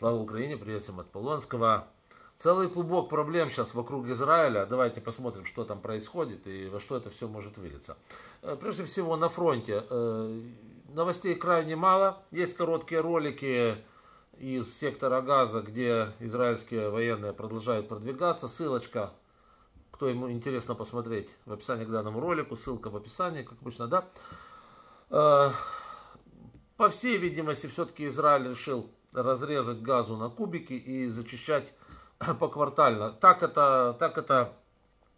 Слава Украине, привет всем от Полонского. Целый клубок проблем сейчас вокруг Израиля. Давайте посмотрим, что там происходит и во что это все может вылиться. Э, прежде всего на фронте э, новостей крайне мало. Есть короткие ролики из сектора газа, где израильские военные продолжают продвигаться. Ссылочка, кто ему интересно посмотреть, в описании к данному ролику. Ссылка в описании, как обычно, да. Э, по всей видимости, все-таки Израиль решил разрезать газу на кубики и зачищать поквартально. Так это, так это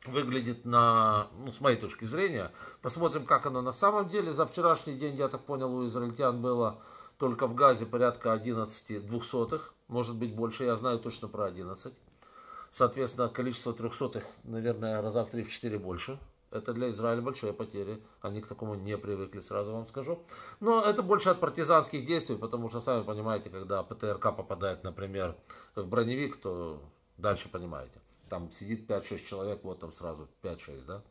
выглядит на, ну, с моей точки зрения. Посмотрим, как оно на самом деле. За вчерашний день, я так понял, у израильтян было только в газе порядка 11 двухсотых. Может быть больше, я знаю точно про 11. Соответственно, количество трехсотых, наверное, раза в 3-4 больше. Это для Израиля большие потери. Они к такому не привыкли, сразу вам скажу. Но это больше от партизанских действий, потому что, сами понимаете, когда ПТРК попадает, например, в броневик, то дальше понимаете. Там сидит 5-6 человек, вот там сразу 5-6, да.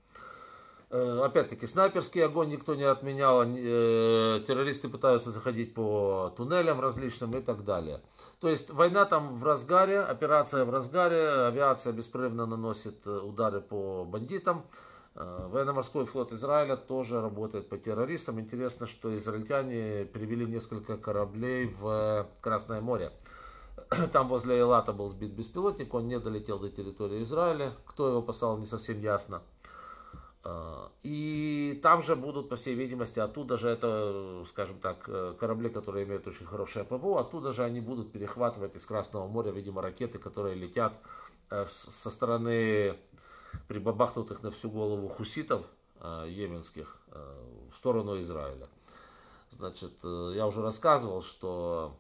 Э, опять-таки, снайперский огонь никто не отменял. Э, террористы пытаются заходить по туннелям различным и так далее. То есть война там в разгаре, операция в разгаре, авиация беспрерывно наносит э, удары по бандитам. Э, военно-морской флот Израиля тоже работает по террористам. Интересно, что израильтяне перевели несколько кораблей в Красное море. Там возле Элата был сбит беспилотник, он не долетел до территории Израиля. Кто его послал, не совсем ясно. Э, и там же будут, по всей видимости, оттуда же это, скажем так, э, корабли, которые имеют очень хорошее ПВО, оттуда же они будут перехватывать из Красного моря, видимо, ракеты, которые летят со стороны прибабахнутых на всю голову хуситов э, йеменских э, в сторону Израиля. Значит, э, я уже рассказывал, что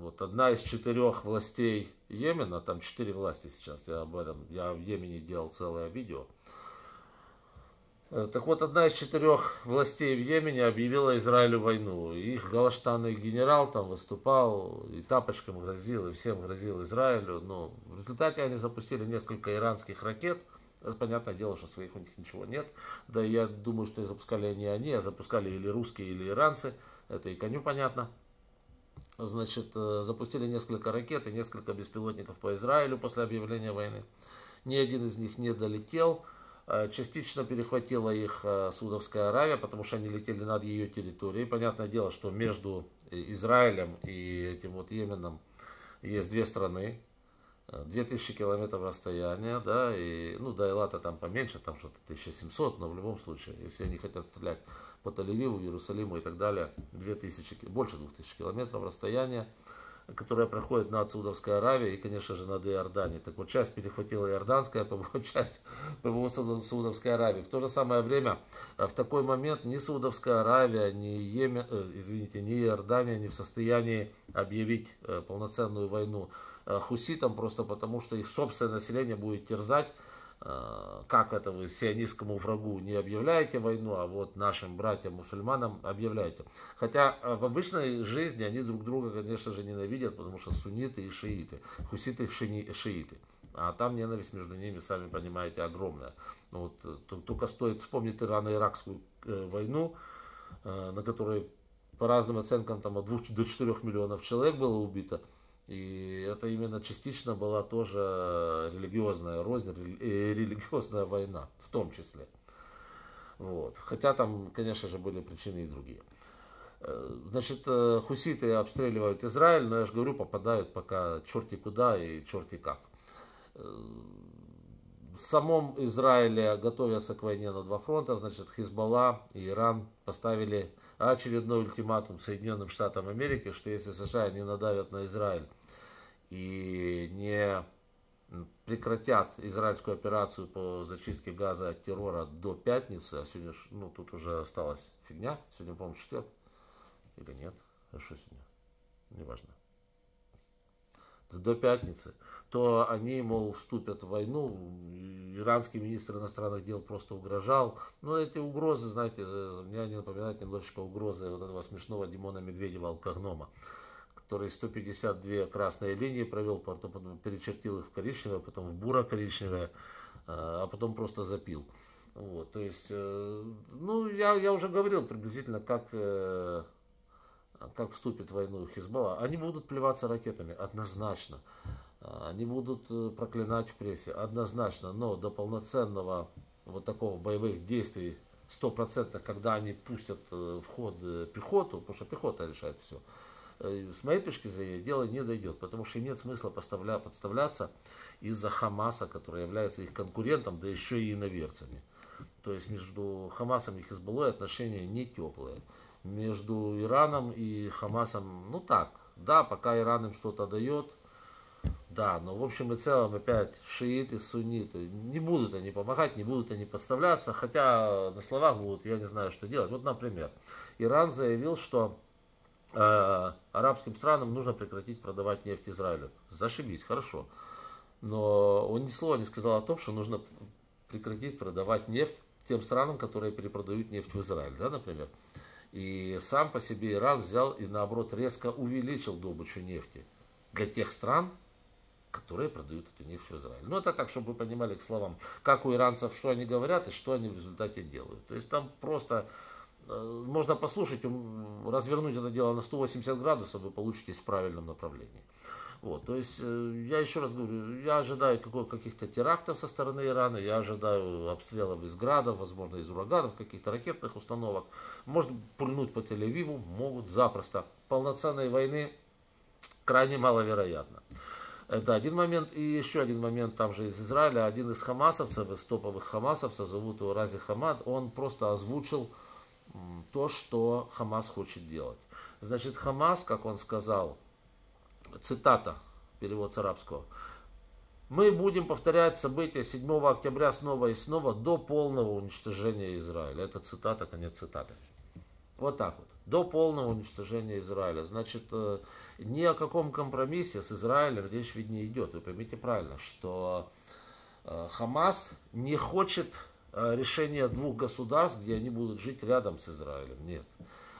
вот одна из четырех властей Йемена, там четыре власти сейчас, я об этом, я в Йемене делал целое видео. Так вот, одна из четырех властей в Йемене объявила Израилю войну. Их галаштанный генерал там выступал, и тапочком грозил, и всем грозил Израилю. Но в результате они запустили несколько иранских ракет – Понятное дело, что своих у них ничего нет. Да я думаю, что запускали не они, а запускали или русские, или иранцы. Это и коню понятно. Значит, э, запустили несколько ракет и несколько беспилотников по Израилю после объявления войны. Ни один из них не долетел. Э, частично перехватила их э, Судовская Аравия, потому что они летели над ее территорией. Понятное дело, что между Израилем и этим вот Йеменом есть две страны. 2000 километров расстояния, да, и, ну, до Элата там поменьше, там что-то 1700, но в любом случае, если они хотят стрелять по Тель-Авиву, Иерусалиму и так далее, 2000, больше 2000 километров расстояния, которое проходит над Саудовской Аравией и, конечно же, над Иорданией. Так вот, часть перехватила иорданская ПВО, часть ПВО Саудовской Аравии. В то же самое время, э, в такой момент ни Саудовская Аравия, ни Йемен, э, извините, ни Иордания не в состоянии объявить э, полноценную войну хуситам, просто потому что их собственное население будет терзать, э, как это вы сионистскому врагу не объявляете войну, а вот нашим братьям-мусульманам объявляете. Хотя э, в обычной жизни они друг друга, конечно же, ненавидят, потому что сунниты и шииты, хуситы и шииты. А там ненависть между ними, сами понимаете, огромная. Вот, только стоит вспомнить Ирано-Иракскую войну, на которой по разным оценкам там, от 2 до 4 миллионов человек было убито. И это именно частично была тоже религиозная рознь, религиозная война, в том числе. Вот. Хотя там, конечно же, были причины и другие. Э, значит, э, хуситы обстреливают Израиль, но я же говорю, попадают пока черти куда и черти как. Э, в самом Израиле готовятся к войне на два фронта. Значит, Хизбалла и Иран поставили очередной ультиматум Соединенным Штатам Америки, что если США не надавят на Израиль и не прекратят израильскую операцию по зачистке газа от террора до пятницы, а сегодня, ну, тут уже осталась фигня, сегодня, по-моему, четверг, или нет, а что сегодня, неважно, до пятницы, то они, мол, вступят в войну. Иранский министр иностранных дел просто угрожал. Но эти угрозы, знаете, мне они напоминают немножечко угрозы вот этого смешного Димона Медведева, алкогнома который 152 красные линии провел, потом перечертил их в коричневое, потом в буро-коричневое, а, а потом просто запил. Вот, то есть, э, ну, я, я уже говорил приблизительно, как э, как вступит в войну Хизбалла, они будут плеваться ракетами, однозначно. Они будут э, проклинать в прессе, однозначно. Но до полноценного вот такого боевых действий стопроцентно, когда они пустят э, в ход э, пехоту, потому что пехота решает все, с моей точки зрения, дело не дойдет, потому что им нет смысла подставляться из-за Хамаса, который является их конкурентом, да еще и иноверцами. То есть между Хамасом и Хизбаллой отношения не теплые между Ираном и Хамасом, ну так, да, пока Иран им что-то дает, да, но в общем и целом опять шииты, сунниты, не будут они помогать, не будут они подставляться, хотя на словах будут, я не знаю, что делать. Вот, например, Иран заявил, что э, арабским странам нужно прекратить продавать нефть Израилю. Зашибись, хорошо. Но он ни слова не сказал о том, что нужно прекратить продавать нефть тем странам, которые перепродают нефть в Израиль, да, например. И сам по себе Иран взял и наоборот резко увеличил добычу нефти для тех стран, которые продают эту нефть в Израиль. Ну, это так, чтобы вы понимали к словам, как у иранцев, что они говорят и что они в результате делают. То есть там просто э, можно послушать, развернуть это дело на 180 градусов, вы получитесь в правильном направлении. Вот, то есть, э, я еще раз говорю, я ожидаю каких-то терактов со стороны Ирана, я ожидаю обстрелов из градов, возможно, из ураганов, каких-то ракетных установок. Может пульнуть по Тель-Авиву, могут запросто. Полноценной войны крайне маловероятно. Это один момент. И еще один момент там же из Израиля. Один из хамасовцев, из топовых хамасовцев, зовут его Рази Хамад, он просто озвучил то, что Хамас хочет делать. Значит, Хамас, как он сказал, цитата, перевод с арабского. Мы будем повторять события 7 октября снова и снова до полного уничтожения Израиля. Это цитата, конец цитаты. Вот так вот. До полного уничтожения Израиля. Значит, э, ни о каком компромиссе с Израилем речь ведь не идет. Вы поймите правильно, что э, Хамас не хочет э, решения двух государств, где они будут жить рядом с Израилем. Нет.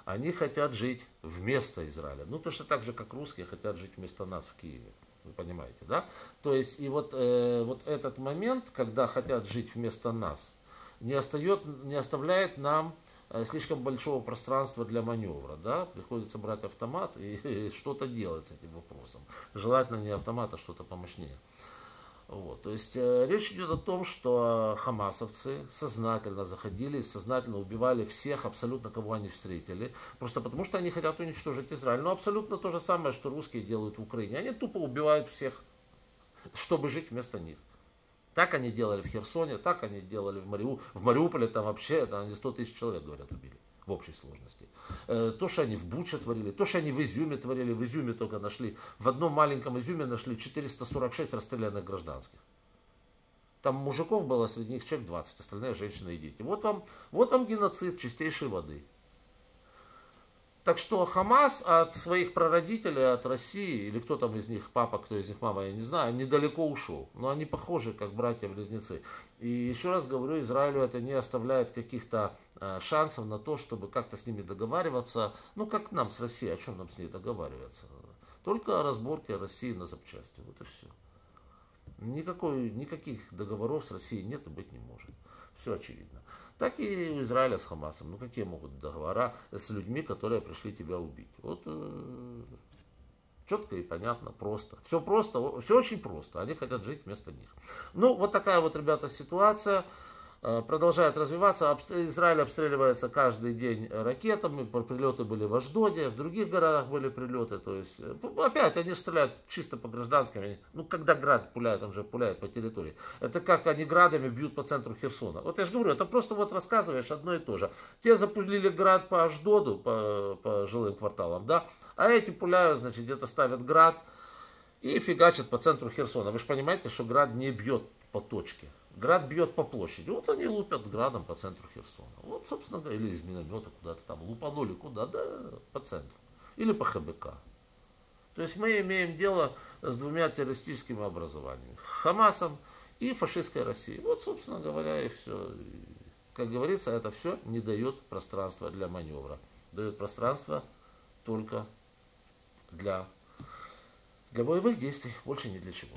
Они хотят жить вместо Израиля. Ну, точно так же, как русские хотят жить вместо нас в Киеве. Вы понимаете, да? То есть, и вот, э, вот этот момент, когда хотят жить вместо нас, не, остает, не оставляет нам э, слишком большого пространства для маневра, да, приходится брать автомат и, и что-то делать с этим вопросом. Желательно не автомат, а что-то помощнее. Вот. То есть э, речь идет о том, что хамасовцы сознательно заходили, сознательно убивали всех, абсолютно кого они встретили, просто потому что они хотят уничтожить Израиль. Но абсолютно то же самое, что русские делают в Украине. Они тупо убивают всех, чтобы жить вместо них. Так они делали в Херсоне, так они делали в Мариуполе. В Мариуполе там вообще там они 100 тысяч человек, говорят, убили в общей сложности. Э, то, что они в Буче творили, то, что они в Изюме творили, в Изюме только нашли, в одном маленьком Изюме нашли 446 расстрелянных гражданских. Там мужиков было среди них человек 20, остальные женщины и дети. Вот вам, вот вам геноцид чистейшей воды. Так что Хамас от своих прародителей, от России, или кто там из них папа, кто из них мама, я не знаю, недалеко ушел. Но они похожи, как братья-близнецы. И еще раз говорю, Израилю это не оставляет каких-то э, шансов на то, чтобы как-то с ними договариваться. Ну, как нам с Россией, о чем нам с ней договариваться? Только о разборке России на запчасти. Вот и все. Никакой, никаких договоров с Россией нет и быть не может. Все очевидно так и Израиля с Хамасом. Ну какие могут договора с людьми, которые пришли тебя убить? Вот э, четко и понятно, просто. Все просто, все очень просто. Они хотят жить вместо них. Ну вот такая вот, ребята, ситуация. Э, продолжает развиваться. Израиль обстреливается каждый день ракетами. Прилеты были в Аждоде, в других городах были прилеты. То есть, э, опять, они стреляют чисто по гражданским. Ну, когда град пуляет, он же пуляет по территории. Это как они градами бьют по центру Херсона. Вот я же говорю, это просто вот рассказываешь одно и то же. Те запулили град по Аждоду, по, по жилым кварталам, да, а эти пуляют, значит, где-то ставят град и фигачат по центру Херсона. Вы же понимаете, что град не бьет по точке. Град бьет по площади. Вот они лупят градом по центру Херсона. Вот, собственно говоря, или из миномета куда-то там лупанули куда, да, по центру. Или по ХБК. То есть мы имеем дело с двумя террористическими образованиями. Хамасом и фашистской Россией. Вот, собственно говоря, и все. Как говорится, это все не дает пространства для маневра. Дает пространство только для, для боевых действий, больше ни для чего.